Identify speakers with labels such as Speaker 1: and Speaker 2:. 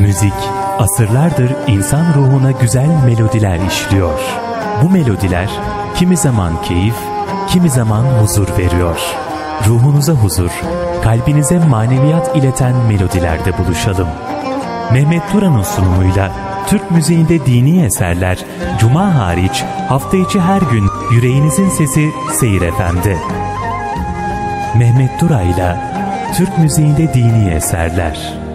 Speaker 1: müzik asırlardır insan ruhuna güzel melodiler işliyor. Bu melodiler kimi zaman keyif, kimi zaman huzur veriyor. Ruhunuza huzur, kalbinize maneviyat ileten melodilerde buluşalım. Mehmet Duran'ın sunumuyla Türk müziğinde dini eserler Cuma hariç hafta içi her gün yüreğinizin sesi Seyir Efendi. Mehmet Dura'yla Türk müziğinde dini eserler.